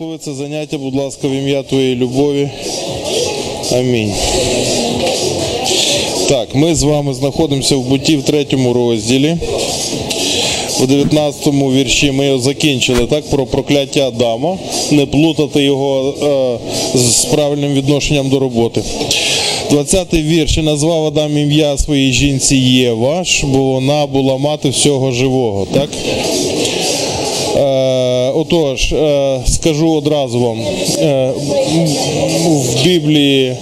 Благослови це заняття, будь ласка, в ім'я Твоєї любові. Амінь. Так, ми з вами знаходимося в буті в третьому розділі. У 19-му вірші ми його закінчили так, про прокляття Адама, не плутати його е, з правильним відношенням до роботи. 20-й вірш «І назвав Адам ім'я своїй жінці Єва, бо вона була мати всього живого. Так? Е, отож, е, скажу одразу вам, е, в Біблії е,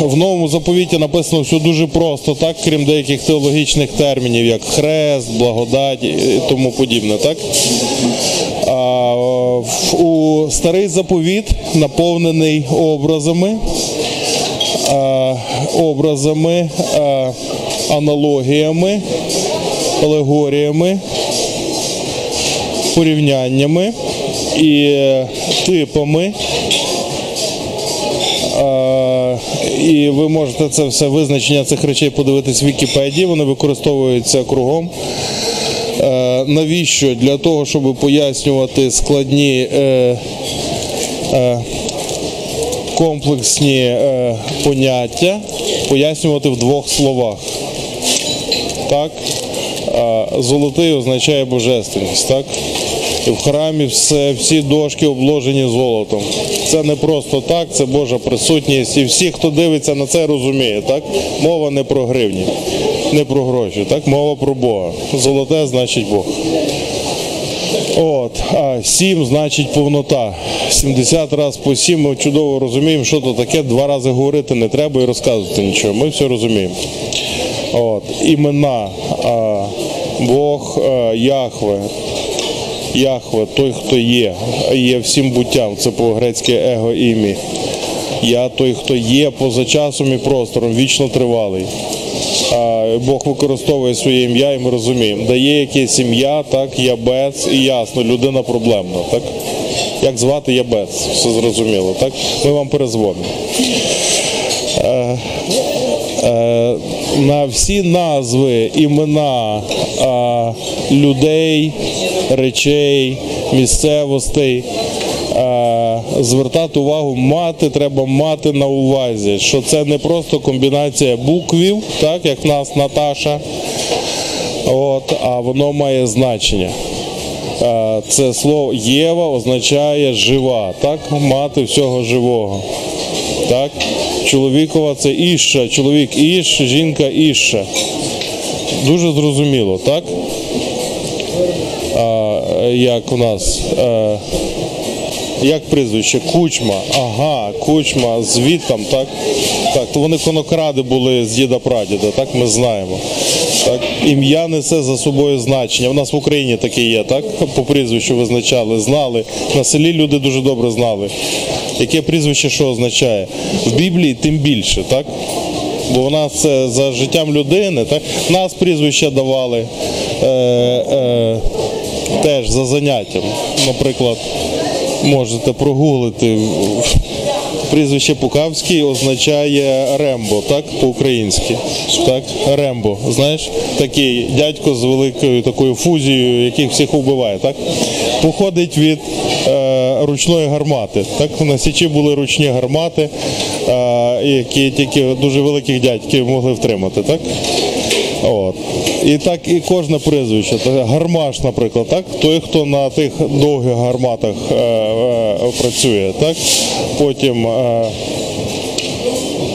в новому заповіті написано все дуже просто, так, крім деяких теологічних термінів, як хрест, благодать і тому подібне. Так? У старий заповіт наповнений образами, образами, аналогіями, алегоріями порівняннями і типами. І ви можете це все визначення цих речей подивитись в Вікіпедії, вони використовуються кругом. Навіщо? Для того, щоб пояснювати складні е, е, комплексні е, поняття, пояснювати в двох словах. Так? Золотий означає божественність, так? В храмі все, всі дошки обложені золотом. Це не просто так, це Божа присутність. І всі, хто дивиться на це, розуміє, так? Мова не про гривні, не про гроші, так? Мова про Бога. Золоте значить Бог. От, а 7 значить повнота. 70 разів по 7 ми чудово розуміємо, що то таке. Два рази говорити не треба і розказувати нічого. Ми все розуміємо. От, імена а, Бог а, Яхве. Яхве, той, хто є, є всім буттям. Це по-грецьки его ім'я. Я той, хто є поза часом і простором, вічно тривалий. Бог використовує своє ім'я, і ми розуміємо. Дає якесь ім'я, так, ябець, і ясно, людина проблемна. Так? Як звати ябець, все зрозуміло. Так? Ми вам перезвонимо. На всі назви, імена е, людей, речей, місцевостей. Звертати увагу, мати треба мати на увазі, що це не просто комбінація буквів, так як в нас Наташа, от, а воно має значення. Це слово Єва означає жива, так? Мати всього живого. Так? Чоловікова це іша, чоловік іш, жінка іша. Дуже зрозуміло, так? А, як у нас. Е, як прізвище? Кучма. Ага, кучма звідтам, так? Так, то вони конокради були з діда прадіда, так ми знаємо. Так, ім'я несе за собою значення. У нас в Україні таке є, так? По прізвищу визначали, знали. На селі люди дуже добре знали. Яке прізвище що означає? В Біблії тим більше, так? Бо в нас це за життям людини, так? Нас прізвища давали е, е, теж за заняттям. Наприклад, можете прогуглити. Прізвище Пукавський означає Рембо, так, по-українськи. Так, Рембо. Знаєш, такий дядько з великою такою фузією, яких всіх вбиває, так? Походить від е, ручної гармати. Так, на Січі були ручні гармати, е, які тільки дуже великих дядьків могли втримати, так? От. І так і кожне прізвище. Гармаш, наприклад, так? той, хто на тих довгих гарматах е, е, працює. Так? Потім, е,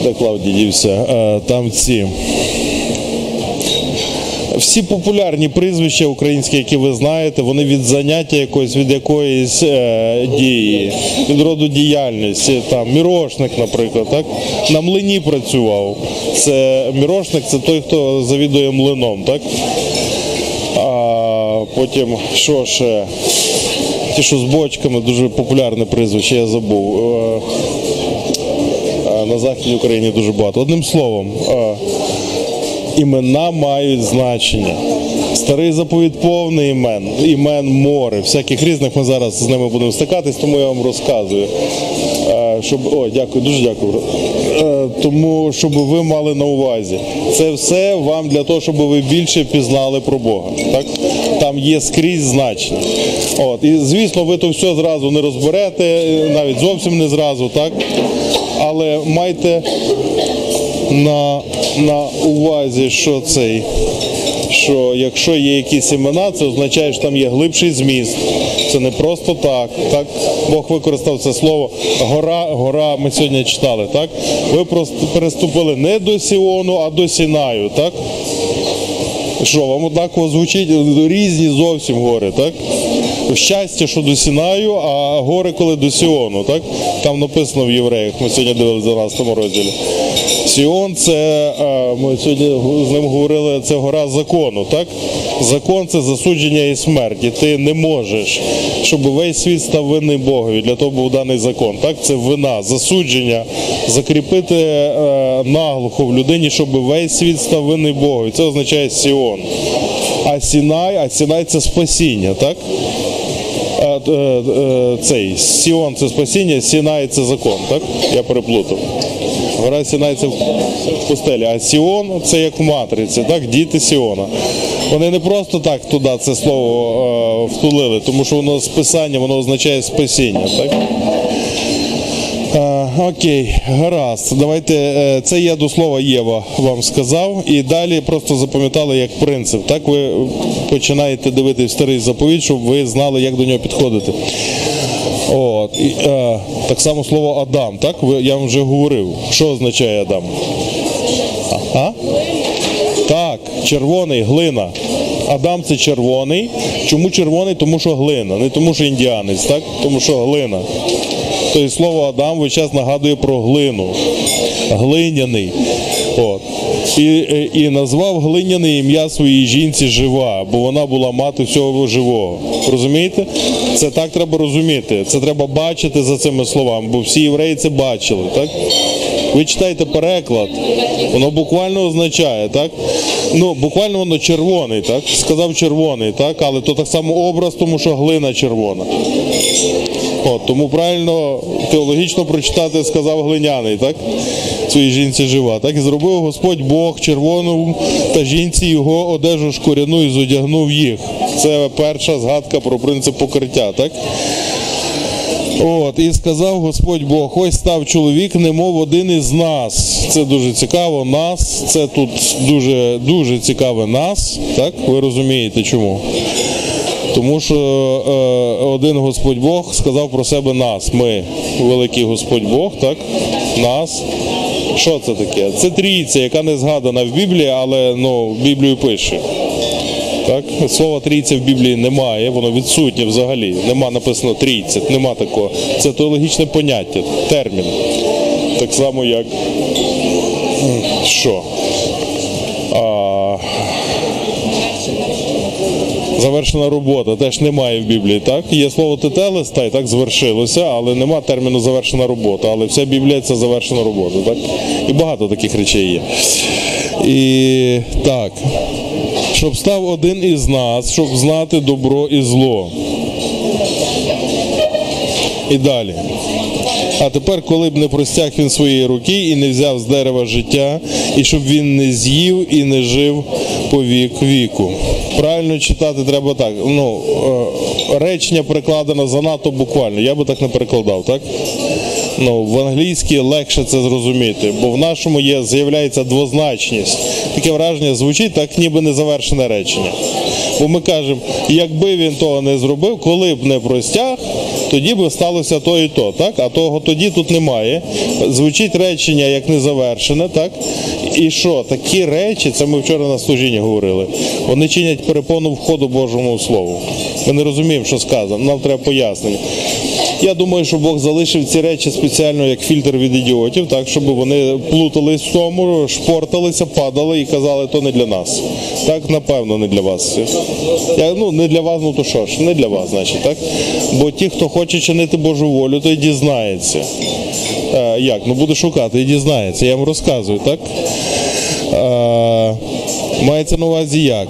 де Клавдій дівся, е, там ці. Всі популярні прізвища українські, які ви знаєте, вони від заняття якоїсь, від якоїсь е, дії, від роду діяльності. Там Мірошник, наприклад, так? на млині працював. Це Мірошник це той, хто завідує млином, так? А потім що ще? Ті, що з бочками, дуже популярне прізвище, я забув. Е, е, На Західній Україні дуже багато. Одним словом, е, імена мають значення. Старий заповіт повний імен, імен море, всяких різних ми зараз з ними будемо стикатись, тому я вам розказую. Е, щоб о, дякую, дуже дякую. Е, тому щоб ви мали на увазі, це все вам для того, щоб ви більше пізнали про Бога. Так там є скрізь значення. От і звісно, ви то все зразу не розберете, навіть зовсім не зразу, так. Але майте на, на увазі, що цей. Що якщо є якісь імена, це означає, що там є глибший зміст. Це не просто так. Так Бог використав це слово гора, гора. Ми сьогодні читали. Так, ви просто переступили не до Сіону, а до Сінаю. Так що вам однаково звучить різні зовсім гори, так? Щастя, що до Сінаю, а гори, коли до Сіону, так? Там написано в євреях, ми сьогодні дивилися в 12 розділі. Сіон це, е, ми сьогодні з ним говорили, це гора закону, так? Закон це засудження і смерть. І ти не можеш, щоб весь світ став винний Богові. Для того був даний закон. Так, це вина, засудження, закріпити е, наглухо в людині, щоб весь світ став винний Богові. Це означає Сіон. А Сінай, а Сінай це спасіння, так? Е, Цей Сіон це спасіння, Сінай це закон, так? Я переплутав. Сінай це в пустелі, а Сіон це як в матриці, так? Діти Сіона. Вони не просто так туди це слово е, втулили, тому що воно з писання, воно означає спасіння, так? Е, окей, гаразд. Давайте е, це я до слова Єва вам сказав, і далі просто запам'ятали як принцип. Так ви починаєте дивитися старий заповідь, щоб ви знали, як до нього підходити. От, і, е, так само слово Адам, так? Я вам вже говорив. Що означає Адам? А? Так, червоний, глина. Адам це червоний. Чому червоний? Тому що глина, не тому, що індіанець, так? Тому що глина. Тобто слово Адам весь час нагадує про глину. Глиняний. От. І, е, і назвав глиняне ім'я своїй жінці жива, бо вона була мати всього живого. Розумієте? Це так треба розуміти. Це треба бачити за цими словами, бо всі євреї це бачили. Так? Ви читаєте переклад, воно буквально означає, так? Ну, буквально воно червоний, так? Сказав червоний, так? Але то так само образ, тому що глина червона. От, тому правильно теологічно прочитати сказав глиняний, так? Своїй жінці жива. Так і зробив Господь Бог червону та жінці його одежу шкуряну і зодягнув їх. Це перша згадка про принцип покриття, так? От, і сказав Господь Бог, ось став чоловік, немов один із нас. Це дуже цікаво. Нас, це тут дуже дуже цікаве нас. Так, ви розумієте чому? Тому що е, один Господь Бог сказав про себе нас. Ми великий Господь Бог, так? Нас. Що це таке? Це трійця, яка не згадана в Біблії, але ну, Біблію пише. Так? Слова трійця в Біблії немає, воно відсутнє взагалі. Нема написано трійця, нема такого. Це теологічне поняття, термін. Так само, як що? А, завершена робота теж немає в Біблії. Так? Є слово тетелеста і так звершилося, але нема терміну завершена робота. Але вся Біблія це завершена робота. Так? І багато таких речей є. І так щоб став один із нас, щоб знати добро і зло. І далі. А тепер, коли б не простяг він своєї руки і не взяв з дерева життя, і щоб він не з'їв і не жив по вік віку. Правильно читати треба так. Ну, е, речення перекладено занадто буквально. Я би так не перекладав, так? Ну, в англійській легше це зрозуміти, бо в нашому є з'являється двозначність. Таке враження звучить так, ніби незавершене речення. Бо ми кажемо, якби він того не зробив, коли б не простяг, тоді би сталося то і то, так? А того тоді тут немає. Звучить речення як незавершене, так? І що, такі речі, це ми вчора на служінні говорили, вони чинять перепону входу Божому Слову. Ми не розуміємо, що сказано, нам треба пояснення. Я думаю, що Бог залишив ці речі спеціально як фільтр від ідіотів, так щоб вони плутались в тому, шпорталися, падали і казали, то не для нас. Так, напевно, не для вас. Я, ну, не для вас, ну то що ж, не для вас, значить, так? Бо ті, хто хоче чинити Божу волю, той дізнається. Е, як? Ну буде шукати і дізнається. Я вам розказую, так? Е, мається на увазі як?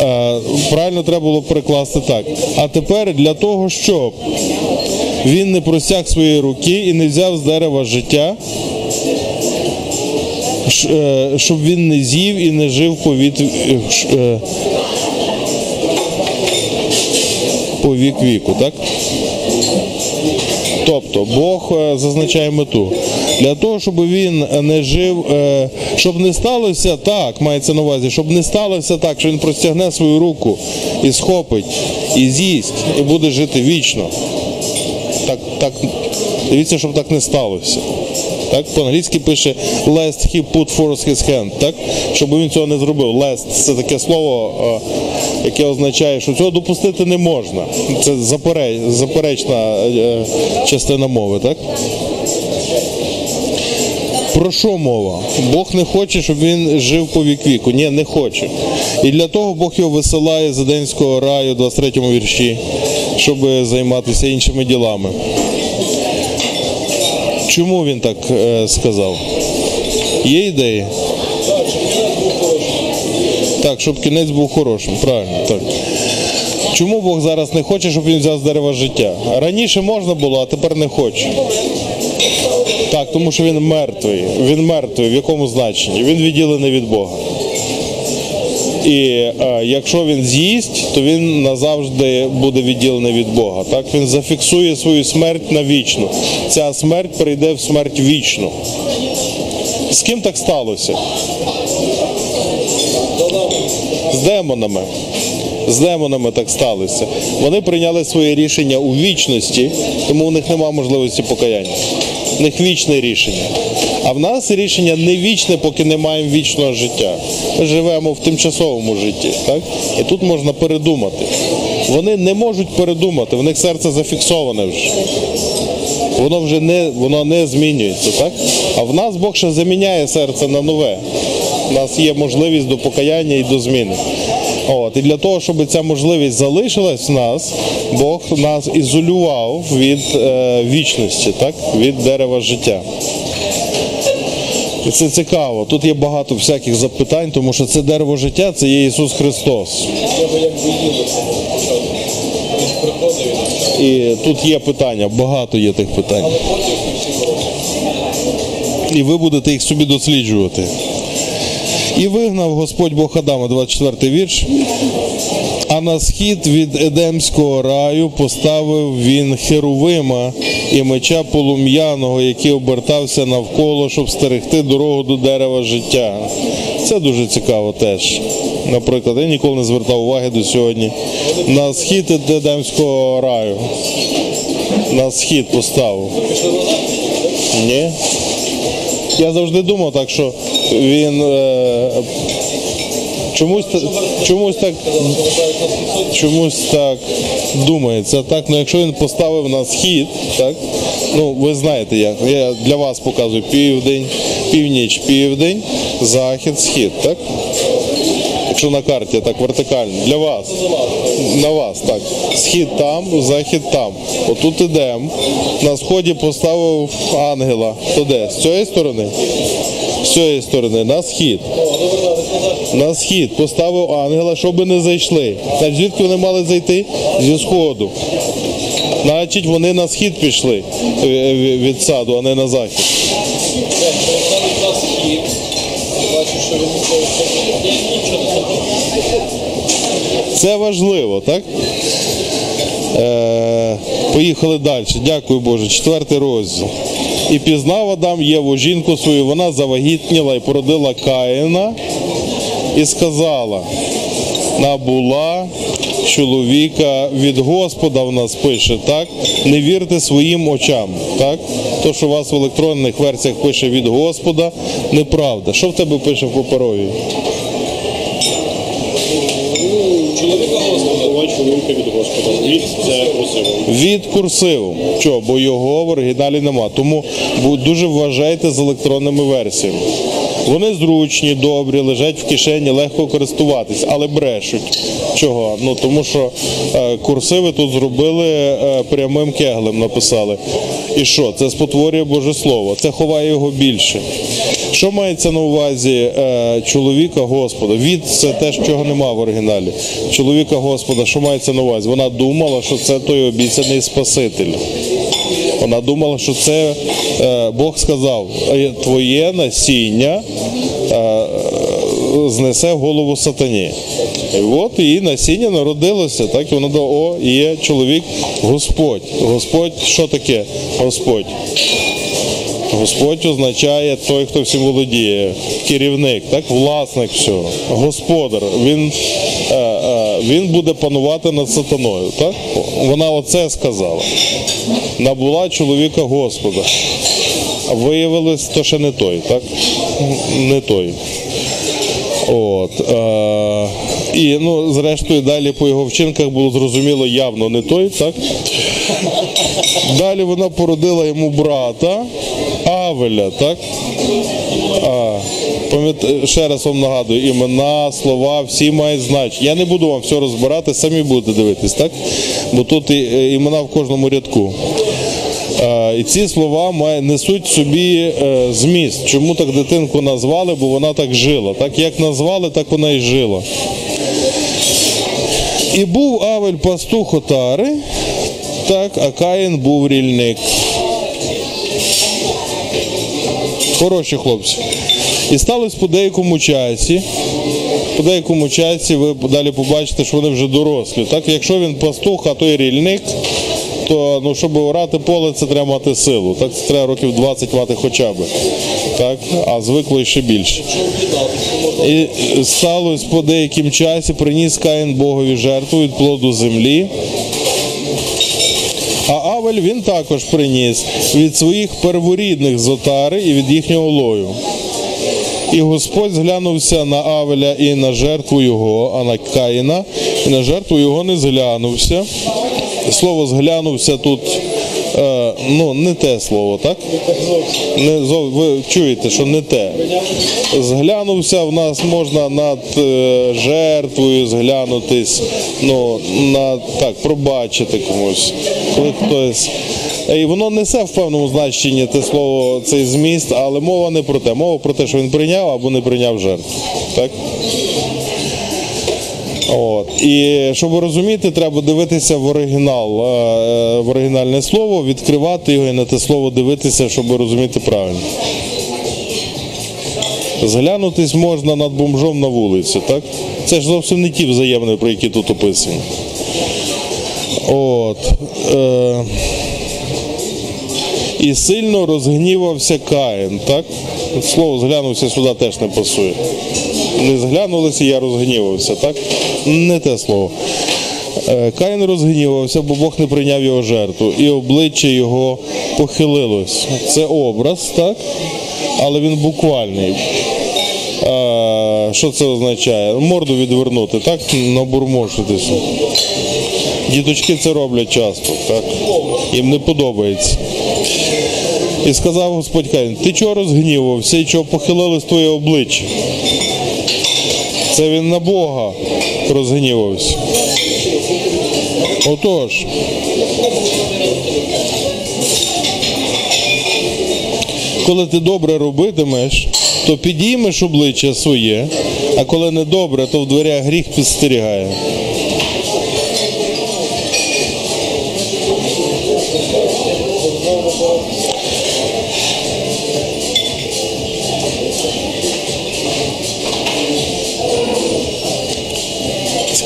Е, правильно треба було перекласти так. А тепер для того, щоб він не простяг свої руки і не взяв з дерева життя, е, щоб він не з'їв і не жив по від, е, е, по вік віку, так? Тобто Бог зазначає мету. Для того, щоб він не жив, щоб не сталося так, мається на увазі, щоб не сталося так, що він простягне свою руку і схопить, і з'їсть, і буде жити вічно. Так, так, дивіться, щоб так не сталося. Так, по-англійськи пише lest he put forth his hand, так? Щоб він цього не зробив. Lest – це таке слово, яке означає, що цього допустити не можна. Це заперечна е, частина мови, так? Про що мова? Бог не хоче, щоб він жив по вік віку. Ні, не хоче. І для того Бог його висилає з Едемського раю, 23-му вірші, щоб займатися іншими ділами. Чому він так е, сказав? Є ідеї? Так, щоб кінець був хорошим, правильно. так. Чому Бог зараз не хоче, щоб він взяв з дерева життя? Раніше можна було, а тепер не хоче. Так, тому що він мертвий. Він мертвий. В якому значенні? Він відділений від Бога. І е, якщо він з'їсть, то він назавжди буде відділений від Бога. Так він зафіксує свою смерть навічно. Ця смерть перейде в смерть вічну. З ким так сталося? З демонами. З демонами так сталося. Вони прийняли своє рішення у вічності, тому в них немає можливості покаяння. В них вічне рішення. А в нас рішення не вічне, поки не маємо вічного життя. Ми живемо в тимчасовому житті. Так? І тут можна передумати. Вони не можуть передумати, в них серце зафіксоване вже. Воно вже не, воно не змінюється, так? А в нас Бог ще заміняє серце на нове. У нас є можливість до покаяння і до зміни. От, і для того, щоб ця можливість залишилась в нас, Бог нас ізолював від е, вічності, так? від дерева життя. І це цікаво. Тут є багато всяких запитань, тому що це дерево життя це є Ісус Христос. І тут є питання, багато є тих питань. І ви будете їх собі досліджувати. І вигнав Господь Бог Адама, 24 вірш. А на схід від Едемського раю поставив він Херувима і меча полум'яного, який обертався навколо, щоб стерегти дорогу до дерева життя. Це дуже цікаво теж. Наприклад, я ніколи не звертав уваги до сьогодні. На схід від Едемського раю. На схід поставив. Ні. Я завжди думав так, що він е, чомусь, чомусь так чомусь так думається. Так, ну якщо він поставив на схід, так, ну ви знаєте як. Я для вас показую південь, північ, південь, захід, схід, так? Якщо на карті так вертикально, для вас. На вас, так. Схід там, захід там. Отут ідемо. На сході поставив ангела. То де? З цієї сторони? З цієї сторони, на схід. На схід поставив ангела, щоб не зайшли. Значить, звідки вони мали зайти? Зі сходу. Значить, вони на схід пішли е, е, від саду, а не на захід. Це важливо, так? Е, поїхали далі. Дякую Боже. Четвертий розділ. І пізнав Адам Єву жінку свою, вона завагітніла і породила Каїна і сказала: набула чоловіка від Господа в нас пише, так? Не вірте своїм очам. Так? То, що у вас в електронних версіях пише від Господа, неправда. Що в тебе пише в паперовій? Від це курсивом. Від курсиву. Чого? Бо його в оригіналі нема. Тому дуже вважайте з електронними версіями. Вони зручні, добрі, лежать в кишені, легко користуватись, але брешуть. Чого? Ну тому що е, курсиви тут зробили е, прямим кеглем, написали. І що? Це спотворює Боже Слово, це ховає його більше. Що мається на увазі е, чоловіка Господа? Від це теж чого нема в оригіналі. Чоловіка Господа, що мається на увазі? Вона думала, що це той обіцяний Спаситель. Вона думала, що це е, Бог сказав, «Е, твоє насіння знесе голову сатані. І от її насіння народилося, так і вона до о, є чоловік Господь. Господь, що таке Господь? Господь означає той, хто всім володіє, керівник, так, власник всього, господар. Він, е, е, він буде панувати над сатаною. Так? Вона оце сказала. Набула чоловіка Господа. Виявилось, то ще не той, так? Не той. От, е, і ну, зрештою, далі по його вчинках було зрозуміло явно не той, так? Далі вона породила йому брата Авеля, так? А, ще раз вам нагадую, імена, слова, всі мають значення. Я не буду вам все розбирати, самі будете дивитись, так? Бо тут е, імена в кожному рядку. І ці слова несуть собі е, зміст. Чому так дитинку назвали? Бо вона так жила. Так як назвали, так вона і жила. І був Авель пастух отари, так, а Каїн був рільник. Хороші хлопці. І сталося по деякому часі. По деякому часі ви далі побачите, що вони вже дорослі. Так, якщо він пастух, а той рільник, то ну, щоб орати поле, це треба мати силу. Так, це треба років 20 мати хоча б. Так, а звикло ще більше. І сталося по деяким часі, приніс Каїн Богові жертву від плоду землі. А Авель він також приніс від своїх перворідних з отари і від їхнього лою. І Господь зглянувся на Авеля і на жертву його, а на Каїна, і на жертву його не зглянувся. Слово зглянувся тут е, ну, не те слово, так? Не, зов- ви чуєте, що не те. Зглянувся в нас можна над е, жертвою зглянутись, ну, на, так, пробачити комусь. Хтось. І воно несе в певному значенні те слово, цей зміст, але мова не про те. Мова про те, що він прийняв або не прийняв жертву. Так? От. І щоб розуміти, треба дивитися в оригінал, е, в оригінальне слово, відкривати його і на те слово дивитися, щоб розуміти правильно. Зглянутись можна над бомжом на вулиці, так? Це ж зовсім не ті взаємини, про які тут описані. От. Е, і сильно розгнівався Каїн, так? Слово зглянувся сюди теж не пасує. Не зглянулися, я розгнівався, так? Не те слово. Е, Каїн розгнівався, бо Бог не прийняв його жертву, і обличчя його похилилось. Це образ, так? Але він буквальний. Е, Що це означає? Морду відвернути, так? Набурмошитися. Діточки це роблять часто, так? Їм не подобається. І сказав Господь Каїн, ти чого розгнівався і чого похилилось твоє обличчя? Це він на Бога розгнівався. Отож. Коли ти добре робитимеш, то підіймеш обличчя своє, а коли не добре, то в дверях гріх підстерігає.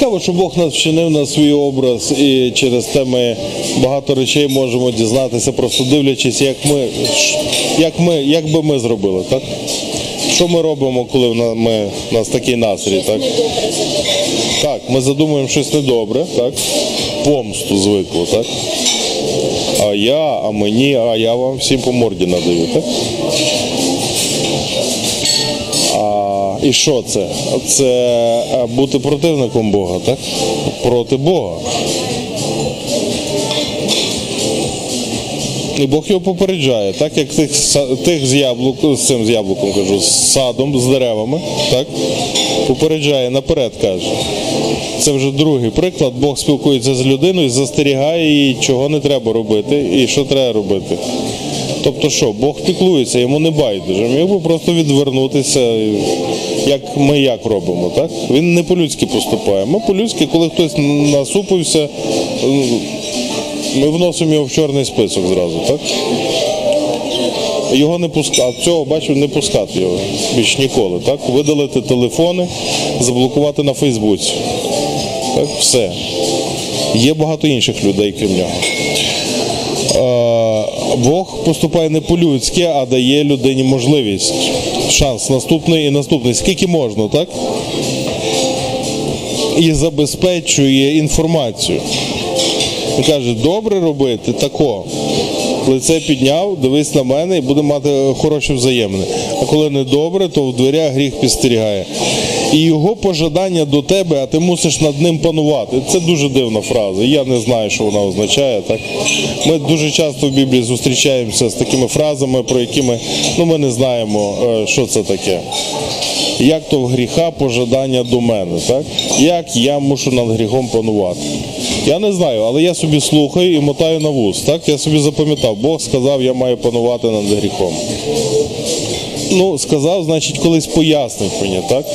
Цікаво, що Бог нас вчинив на свій образ, і через те ми багато речей можемо дізнатися, просто дивлячись, як ми, як ми, як би ми зробили, так? Що ми робимо, коли в на- ми, у нас такий настрій, так? Так, ми задумуємо щось недобре, так? Помсту звикло, так? А я, а мені, а я вам всім по морді надаю, так? І що це? Це е, бути противником Бога, так? Проти Бога. І Бог його попереджає, так як тих, тих з яблук, з цим з яблуком кажу, з садом, з деревами, так? Попереджає наперед, каже. Це вже другий приклад. Бог спілкується з людиною, застерігає її, чого не треба робити і що треба робити. Тобто що, Бог піклується, йому не байдуже. Міг би просто відвернутися, як ми як робимо, так? Він не по-людськи поступає. Ми по-людськи, коли хтось насупився, Ми вносимо його в чорний список зразу, так? Його не пускати, цього бачив, не пускати його більш ніколи. Так? Видалити телефони, заблокувати на Фейсбуці. Так, все. Є багато інших людей, крім нього. Е, Бог поступає не по-людськи, а дає людині можливість, шанс наступний і наступний. Скільки можна, так? І забезпечує інформацію. Він каже, добре робити тако. Лице підняв, дивись на мене і буде мати хороші взаємини. А коли не добре, то в дверях гріх підстерігає. І його пожадання до тебе, а ти мусиш над ним панувати. Це дуже дивна фраза. Я не знаю, що вона означає. Так? Ми дуже часто в Біблії зустрічаємося з такими фразами, про які ми, ну, ми не знаємо, е, що це таке. Як то в гріха пожадання до мене, так? Як я мушу над гріхом панувати? Я не знаю, але я собі слухаю і мотаю на вуз. Так? Я собі запам'ятав, Бог сказав, я маю панувати над гріхом. Ну, сказав, значить, колись пояснить мені, так?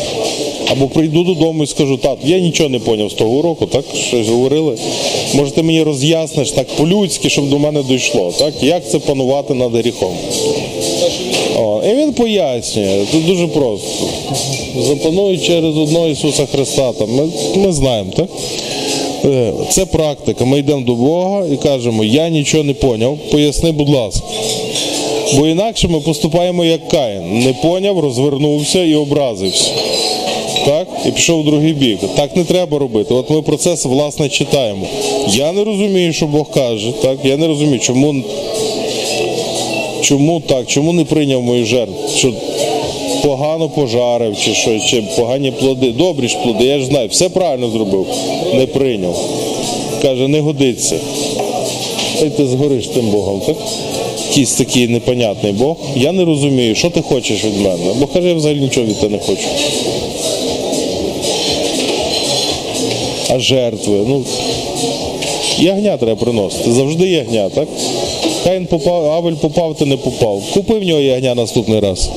Або прийду додому і скажу, так, я нічого не поняв з того уроку, так? Щось говорили. Може, ти мені роз'ясниш так по-людськи, щоб до мене дійшло, так? Як це панувати над гріхом? О, і він пояснює, це дуже просто. Запануй через одного Ісуса Христа. Там. Ми, ми знаємо, так? Е, Це практика. Ми йдемо до Бога і кажемо, я нічого не поняв, поясни, будь ласка. Бо інакше ми поступаємо як Каїн. Не поняв, розвернувся і образився. Так? І пішов в другий бік. Так не треба робити. От ми про це власне читаємо. Я не розумію, що Бог каже. Так? Я не розумію, чому Чому так? Чому не прийняв мою жертву? Що погано пожарив, чи що, чи погані плоди. Добрі ж плоди, я ж знаю, все правильно зробив. Не прийняв. Каже, не годиться. Та й ти згориш тим Богом, так? Якийсь такий непонятний Бог. Я не розумію, що ти хочеш від мене. Бо каже, я взагалі нічого від тебе не хочу. А жертви, ну, Ягня треба приносити. Завжди ягня, так? Каїн попав, Авель попав, ти не попав. Купи в нього ягня наступний раз.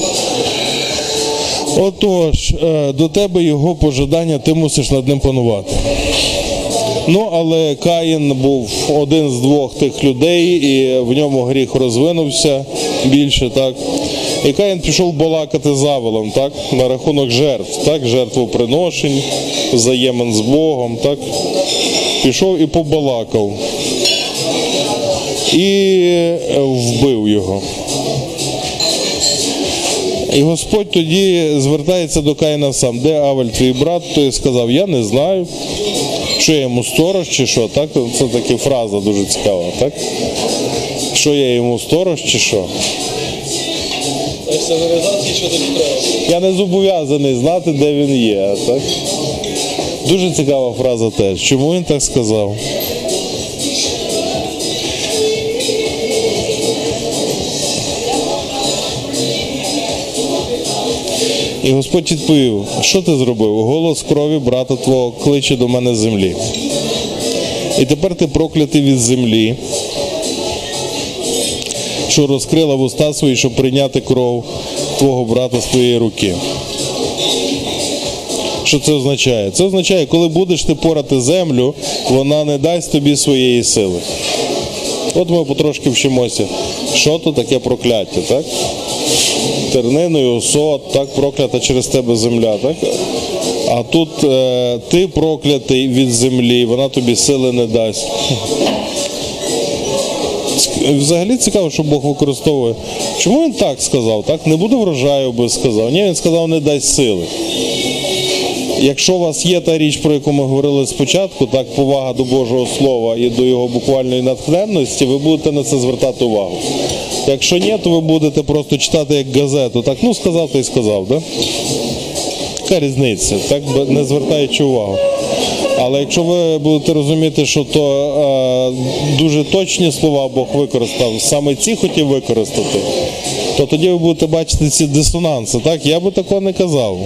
Отож, е, до тебе його пожадання, ти мусиш над ним панувати. Ну, але Каїн був один з двох тих людей, і в ньому гріх розвинувся більше, так. І Каїн пішов балакати з Авелом, так, на рахунок жертв, так, жертвоприношень, взаємин з Богом, так. Пішов і побалакав. І вбив його. І Господь тоді звертається до Каїна сам, де Авель, твій брат, той сказав, я не знаю, що я йому сторож чи що. Так? Це така фраза дуже цікава, так? Що я йому сторож чи що? Я не зобов'язаний знати, де він є. Так? Дуже цікава фраза теж. Чому він так сказав? І Господь відповів, що ти зробив? Голос крові брата твого кличе до мене з землі. І тепер ти проклятий від землі, що розкрила вуста свої, щоб прийняти кров твого брата з твоєї руки. Що це означає? Це означає, коли будеш ти порати землю, вона не дасть тобі своєї сили. От ми потрошки вчимося, що то таке прокляття, так? Терниною, осот, так, проклята через тебе земля, так? А тут е, ти проклятий від землі, вона тобі сили не дасть. Взагалі цікаво, що Бог використовує. Чому він так сказав? Так? Не буде врожаю, би сказав. Ні, він сказав, не дасть сили. Якщо у вас є та річ, про яку ми говорили спочатку, так повага до Божого Слова і до його буквальної натхненності, ви будете на це звертати увагу. Якщо ні, то ви будете просто читати як газету. Так, ну сказав, то й сказав, да? Яка різниця, так не звертаючи увагу. Але якщо ви будете розуміти, що то е, дуже точні слова Бог використав, саме ці хотів використати, то тоді ви будете бачити ці дисонанси. Так? Я би такого не казав.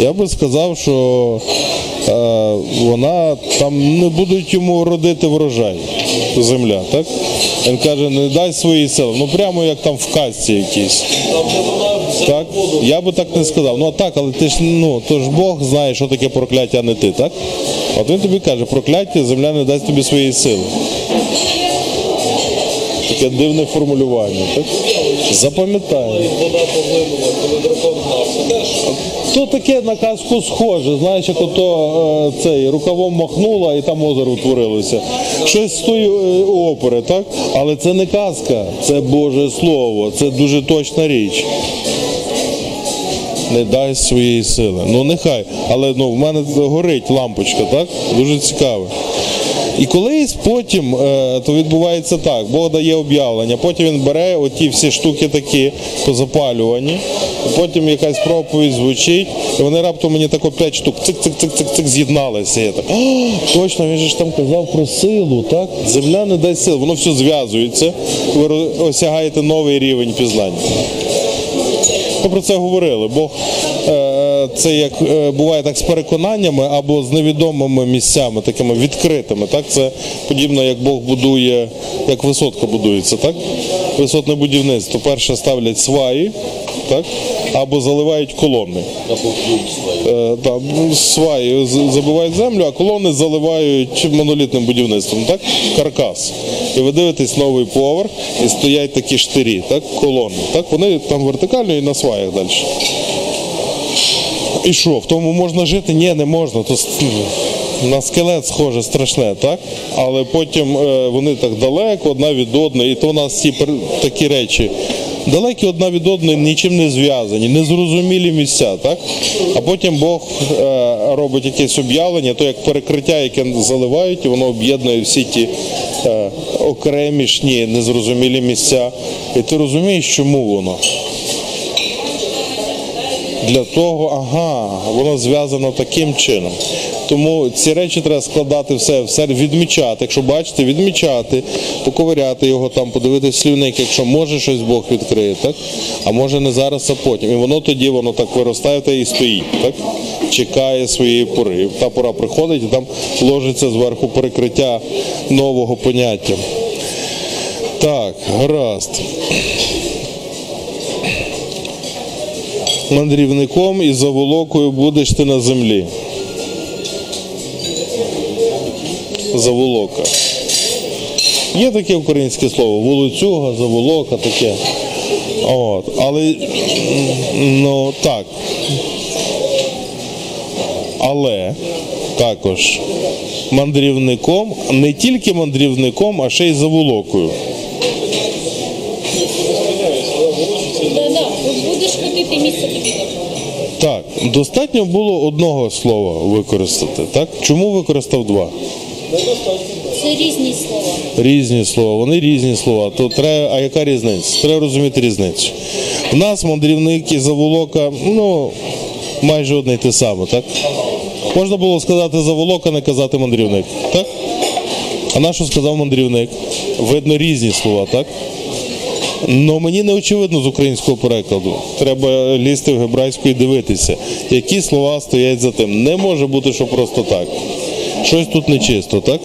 Я би сказав, що е, вона там не будуть йому родити врожай, земля. Так? Він каже, не дай свої сили. Ну прямо як там в казці якійсь. Так? Я би так не сказав. Ну так, але ти ж ну то ж Бог знає, що таке прокляття, а не ти, так? От він тобі каже, прокляття, земля не дасть тобі своєї сили. Таке дивне формулювання. Так? Запам'ятаємо. То таке на казку схоже, знаєш, як ото е, цей рукавом махнула і там озеро утворилося. Щось з тої е, опери, так? Але це не казка, це Боже Слово, це дуже точна річ. Не дасть своєї сили. Ну нехай. Але ну, в мене горить лампочка, так? Дуже цікаво. І колись потім е, то відбувається так, Бог дає об'явлення, потім він бере оті всі штуки такі позапалювані, потім якась проповідь звучить, і вони раптом мені тако п'ять штук цик-цик-цик-цик-цик з'єдналися. Я так, «О, точно, він же ж там казав про силу, так? Земля не дасть сил, воно все зв'язується, ви осягаєте новий рівень пізнання. Ми про це говорили. Бог е, це як е, буває так з переконаннями або з невідомими місцями, такими відкритими. Так, це подібно, як Бог будує, як висотка будується, так? Висотне будівництво. Перше ставлять сваї, так? Або заливають колони. Е, ну, сваї забивають землю, а колони заливають монолітним будівництвом, так? Каркас. І ви дивитесь новий поверх, і стоять такі штирі, так? колони. Так? Вони там вертикально і на сваях далі. І що, в тому можна жити? Ні, не можна. То на скелет схоже страшне, так? Але потім е, вони так далеко одна від одної, і то у нас ці такі речі. Далекі одна від одної, нічим не зв'язані, незрозумілі місця, так? А потім Бог е, робить якесь об'явлення, то як перекриття, яке заливають, і воно об'єднує всі ті е, окремішні, незрозумілі місця. І ти розумієш, чому воно? Для того, ага, воно зв'язано таким чином. Тому ці речі треба складати все, все відмічати. Якщо бачите, відмічати, поковиряти його там, подивитись слівник, якщо може щось Бог відкриє, так? А може не зараз, а потім. І воно тоді воно так виростає та і стоїть, так? Чекає своєї пори. І Та пора приходить і там ложиться зверху перекриття нового поняття. Так, гаразд. Мандрівником і заволокою будеш ти на землі. Заволока. Є таке українське слово волоцюга, заволока, таке. От. Але ну так. Але також мандрівником, не тільки мандрівником, а ще й заволокою. Будеш ходити місце тобі добре. Так, достатньо було одного слова використати. Так? Чому використав два? Це різні слова. Різні слова, вони різні слова. То треба, а яка різниця? Треба розуміти різницю. У нас мандрівник і заволока, ну, майже одне й те саме, так? Можна було сказати заволока, не казати мандрівник, так? А на що сказав мандрівник? Видно різні слова, так? Ну мені не очевидно з українського перекладу. Треба лізти в гебрайську і дивитися, які слова стоять за тим. Не може бути, що просто так. Щось тут нечисто, так?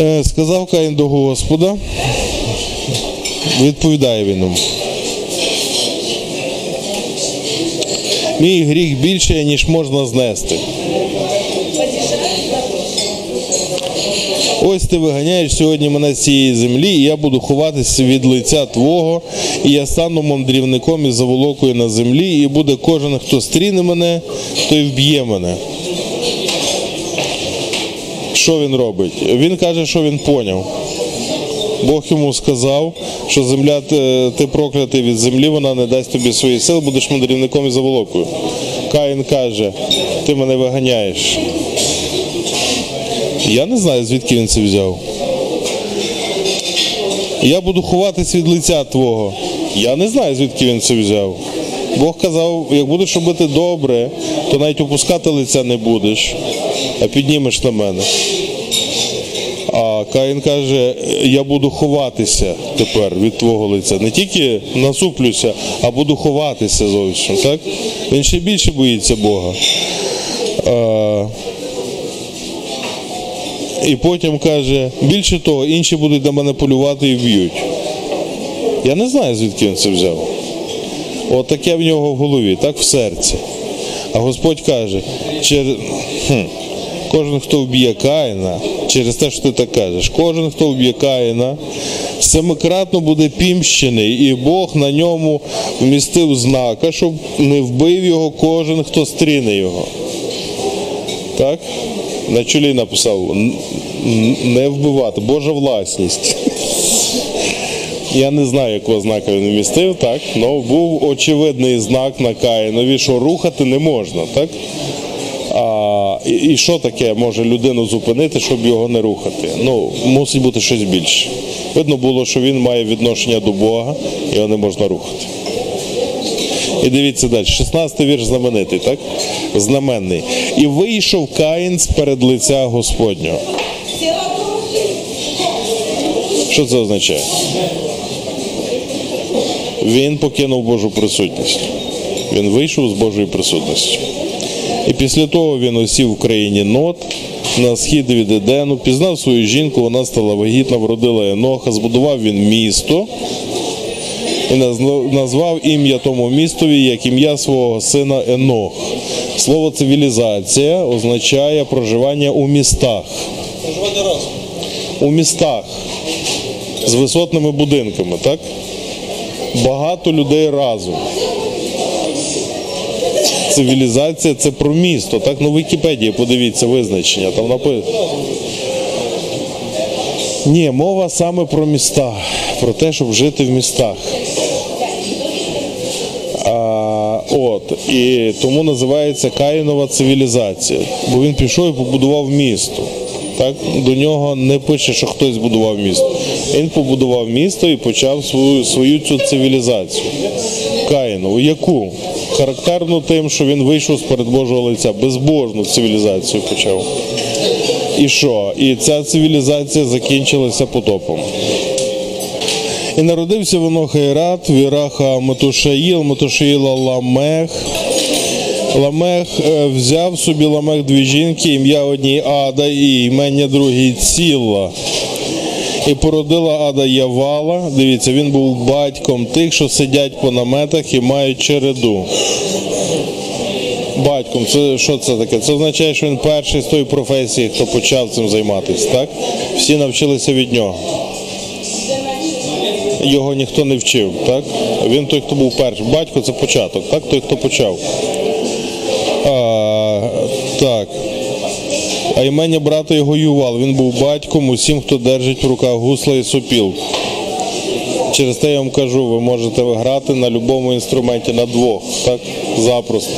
Е, Сказав Каїн до Господа. Відповідає він. Мій гріх більше, ніж можна знести. Ось ти виганяєш сьогодні мене з цієї землі, і я буду ховатися від лиця Твого, і я стану мандрівником і заволокою на землі, і буде кожен, хто стріне мене, той вб'є мене. Що він робить? Він каже, що він поняв. Бог йому сказав, що земля ти, ти проклятий від землі, вона не дасть тобі свої сил, будеш мандрівником і заволокою. Каїн каже, ти мене виганяєш. Я не знаю, звідки він це взяв. Я буду ховатись від лиця Твого. Я не знаю, звідки він це взяв. Бог казав, як будеш робити добре, то навіть опускати лиця не будеш, а піднімеш на мене. А Каїн каже, я буду ховатися тепер від твого лиця. Не тільки насуплюся, а буду ховатися зовсім. Так? Він ще більше боїться Бога. І потім каже, більше того, інші будуть на мене полювати і вб'ють. Я не знаю, звідки він це взяв. От таке в нього в голові, так в серці. А Господь каже, чер... хм, Кожен, хто вб'є Каїна, через те, що ти так кажеш, кожен, хто вб'є Каїна, семикратно буде пімщений, і Бог на ньому вмістив знака, щоб не вбив його кожен, хто стріне його. Так? На чолі написав «Н- н- не вбивати, Божа власність. Я не знаю, якого знака він вмістив, так? але був очевидний знак на Каїнові, що рухати не можна, так? А, і, і що таке може людину зупинити, щоб його не рухати? Ну, мусить бути щось більше. Видно було, що він має відношення до Бога, його не можна рухати. І дивіться далі, 16 вірш знаменитий, так? Знаменний. І вийшов Каїн з перед лиця Господнього. Що це означає? Він покинув Божу присутність. Він вийшов з Божої присутності. І після того він осів в країні Нод на схід від Едену, пізнав свою жінку, вона стала вагітна, вродила Еноха, збудував він місто назвав ім'я тому містові як ім'я свого сина Енох. Слово цивілізація означає проживання у містах. У містах з висотними будинками, так? Багато людей разом. Цивілізація це про місто. Так, ну Вікіпедії подивіться визначення. Там написано. Ні, мова саме про міста, про те, щоб жити в містах. А, от, і тому називається Каїнова цивілізація. Бо він пішов і побудував місто. Так? До нього не пише, що хтось будував місто. Він побудував місто і почав свою, свою цю цивілізацію. Каїнову. Яку? Характерну тим, що він вийшов з перед Божого лиця, безбожну цивілізацію почав. І що? І ця цивілізація закінчилася потопом. І народився в Еноха Ірат, Віраха Метушаїл, Метушаїла Ламех. Ламех е, взяв собі Ламех дві жінки, ім'я одній Ада і імення другій Ціла. І породила Ада Явала. Дивіться, він був батьком тих, що сидять по наметах і мають череду. Батьком, це що це таке? Це означає, що він перший з тої професії, хто почав цим займатися, так? Всі навчилися від нього. Його ніхто не вчив, так? Він той, хто був перший. Батько це початок, так? Той, хто почав. А, так. А імення брата його Ювал. Він був батьком усім, хто держить в руках гусла і сопілку. Через те я вам кажу, ви можете грати на будь-якому інструменті на двох, так? Запросто.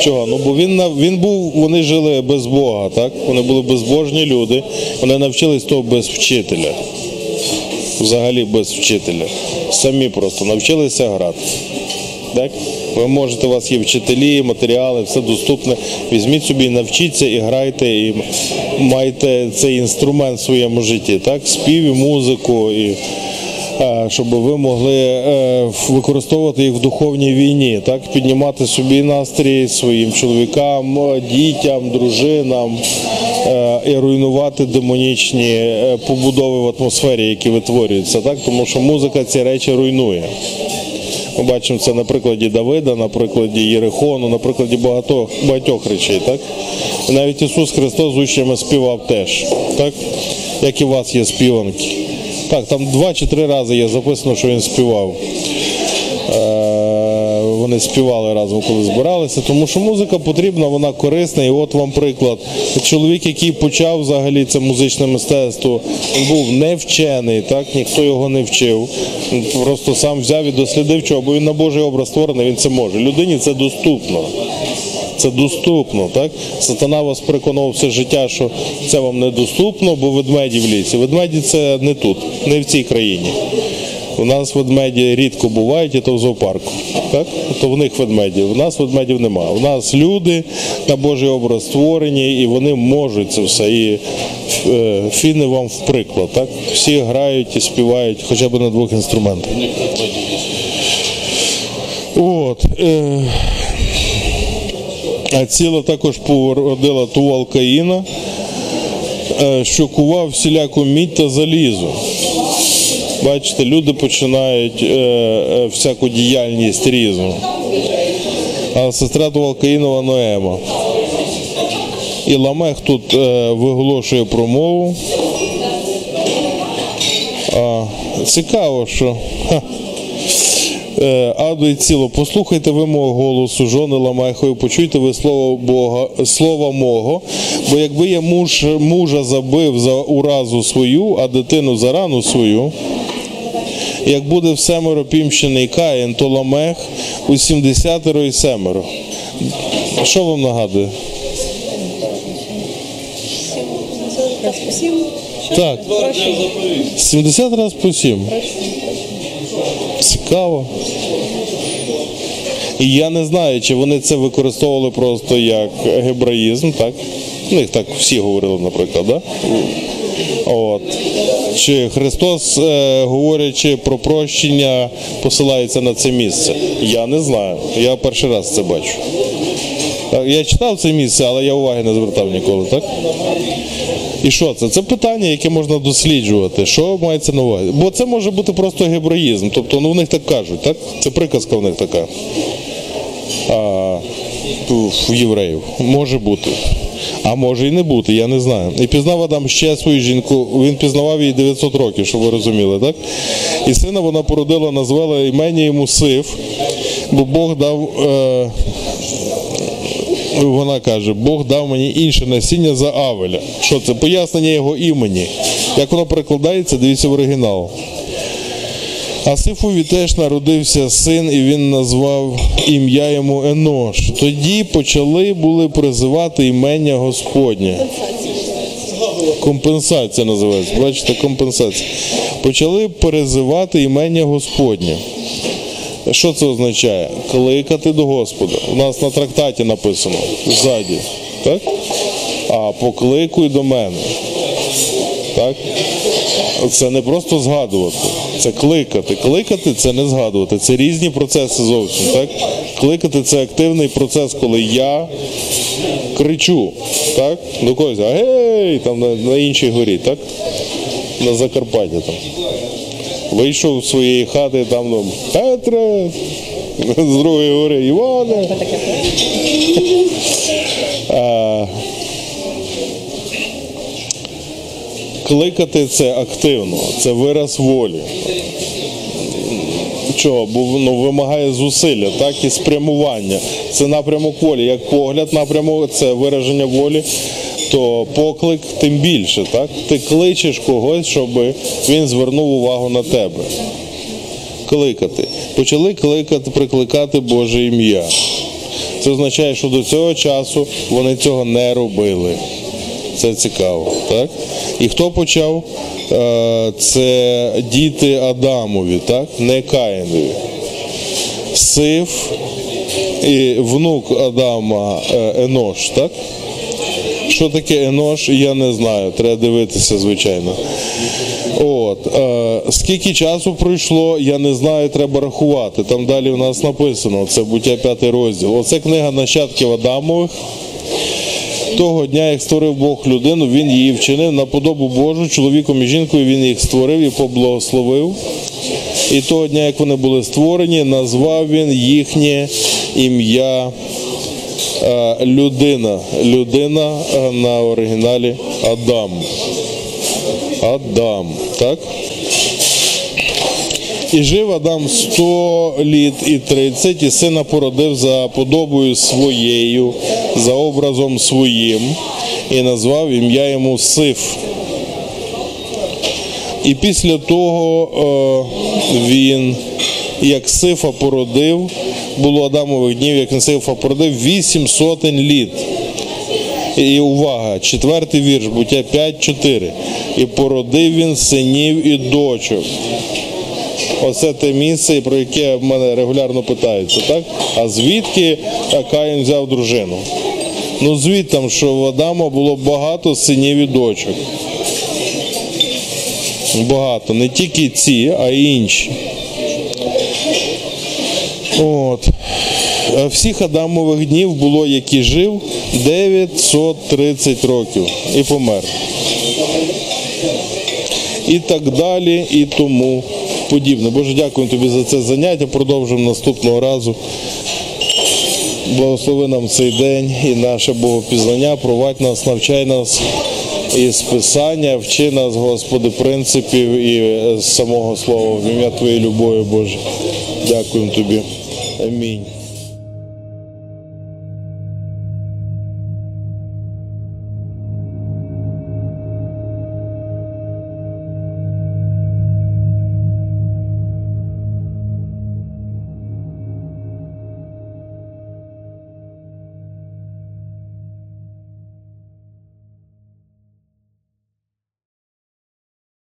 Чого? Ну бо він він був, вони жили без Бога, так? Вони були безбожні люди, вони навчились того без вчителя. Взагалі без вчителя. Самі просто навчилися грати. Так? Ви можете, у вас є вчителі, матеріали, все доступне. Візьміть собі, навчіться і грайте, і майте цей інструмент в своєму житті, так? Спів і музику, і щоб ви могли е, використовувати їх в духовній війні, так? Піднімати собі настрій своїм чоловікам, дітям, дружинам е, і руйнувати демонічні е, побудови в атмосфері, які витворюються, так? Тому що музика ці речі руйнує. Ми бачимо це на прикладі Давида, на прикладі Єрихону, на прикладі багатьох, багатьох речей. Так? І навіть Ісус Христос з учнями співав теж, так? як і у вас є співанки. Так, там два чи три рази є записано, що він співав. Е, Вони співали разом, коли збиралися, тому що музика потрібна, вона корисна. І от вам приклад. Чоловік, який почав взагалі це музичне мистецтво, він був не вчений, так ніхто його не вчив. Просто сам взяв і дослідив чого, бо він на Божий образ створений, він це може. Людині це доступно. Це доступно, так? Сатана вас переконував все життя, що це вам недоступно, бо ведмеді в лісі. Ведмеді це не тут, не в цій країні. У нас ведмеді рідко бувають, і то в зоопарку. Так? То в них ведмеді. У нас ведмедів немає. У нас люди на Божий образ створені, і вони можуть це все. І е, фіни вам в приклад. Так? Всі грають і співають хоча б на двох інструментах. От. Е, ціла також породила Тувал Каїна, е, що кував всіляку мідь та залізо. Бачите, люди починають е, е, всяку діяльність різну. А сестра Тувал Каїнова Ноема. І Ламех тут виголошує промову. А, цікаво, що. Е, Аду і ціло, послухайте ви мого голосу, жони Ламехою, почуйте ви слово Бога, слова мого, бо якби я муж, мужа забив за уразу свою, а дитину за рану свою, як буде в семеро пімщений Каїн, то Ламех у сімдесятеро і семеро. Що вам нагадує? Так. 70 разів по 7. Цікаво. І я не знаю, чи вони це використовували просто як гебраїзм, так? Ну, їх так всі говорили, наприклад, да? От. Чи Христос, е, говорячи про прощення, посилається на це місце? Я не знаю. Я перший раз це бачу. Я читав це місце, але я уваги не звертав ніколи, так? І що це? Це питання, яке можна досліджувати. Що мається на увазі? Бо це може бути просто гебраїзм. Тобто ну, в них так кажуть, так? Це приказка в них така. А, в євреїв. Може бути. А може і не бути, я не знаю. І пізнав Адам ще свою жінку, він пізнавав її 900 років, щоб ви розуміли, так? І сина вона породила, назвала імені йому Сиф, бо Бог дав. Е, вона каже, Бог дав мені інше насіння за Авеля. Що це? Пояснення його імені. Як воно перекладається, дивіться в оригінал. А Сифові теж народився син, і він назвав ім'я йому Енош. Тоді почали були призивати імення Господнє. Компенсація називається. Бачите, компенсація. Почали перезивати імення Господнє. Що це означає? Кликати до Господа. У нас на трактаті написано ззаді. Так? А покликуй до мене. Так? Це не просто згадувати, це кликати. Кликати це не згадувати. Це різні процеси зовсім. Так? Кликати це активний процес, коли я кричу так? до когось, а гей, там на, на іншій горі, так? На Закарпатті там. Вийшов з своєї хати, там ну, Петре, з другої гори Іване. А, кликати це активно, це вираз волі. Чого? Бо воно вимагає зусилля, так і спрямування. Це напрямок волі. Як погляд напрямок, це вираження волі, то поклик тим більше. Так? Ти кличеш когось, щоб він звернув увагу на тебе. Кликати. Почали кликати, прикликати Боже ім'я. Це означає, що до цього часу вони цього не робили. Це цікаво, так? І хто почав? Е, Це діти Адамові, так? Не Каїнові. Сиф і внук Адама е, Енош, так? Що таке Енош, я не знаю. Треба дивитися, звичайно. От, е, скільки часу пройшло, я не знаю, треба рахувати. Там далі в нас написано, це буття п'ятий розділ. Оце книга нащадків Адамових. Того дня, як створив Бог людину, він її вчинив на подобу Божу, чоловіком і жінкою він їх створив і поблагословив. І того дня, як вони були створені, назвав він їхнє ім'я людина. Людина е, на оригіналі Адам. Адам, так? І жив Адам 100 літ і 30, і сина породив за подобою своєю, за образом своїм, і назвав ім'я йому Сиф. І після того е, він, як Сифа породив, було Адамових днів, як Сифа породив, вісім сотень літ. І увага, четвертий вірш, буття 5-4. І породив він синів і дочок. Оце те місце, про яке мене регулярно питаються, так? А звідки Каїн взяв дружину? Ну звідти, що в Адама було багато синів і дочок. Багато. Не тільки ці, а й інші. От. Всіх Адамових днів було, які жив, 930 років і помер. І так далі, і тому подібне. Боже, дякую тобі за це заняття. Продовжимо наступного разу. Благослови нам цей день і наше богопізнання, провадь нас, навчай нас із Писання, вчи нас, Господи, принципів і е, самого слова в ім'я Твоєї любові, Боже. Дякуємо Тобі. Амінь.